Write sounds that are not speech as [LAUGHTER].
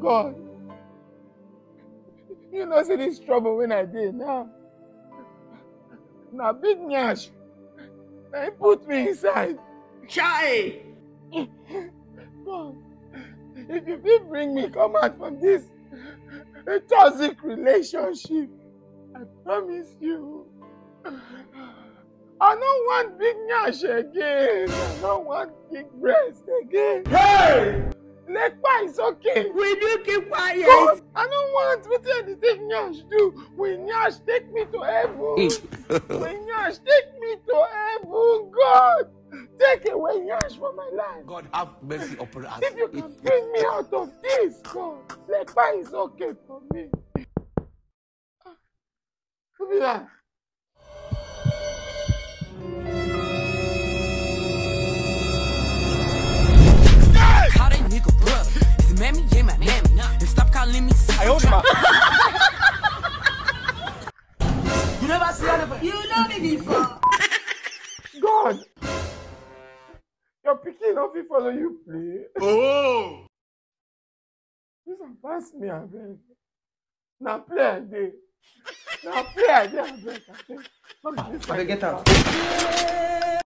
God. You know, see this trouble when I did now. Now, big nyash. They put me inside. Chai! God, if you will bring me come out from this a toxic relationship, I promise you, I don't want big nyash again. I don't want big breast again. Hey! Lekpa is okay. Will you keep quiet? God, I don't want what the take nyash do. When nyash take me to heaven. Hmm. when nyash take me to heaven, God. Take away nyash from my life. God have mercy upon us. If you can bring me out of this, God, Lekpa is okay for me. Ah, who You know me before. [LAUGHS] God. Your pikin no fit follow you play. Oh! This one pass me abeg. Na play I dey. Na play I dey abeg. No be this Abeg, get out.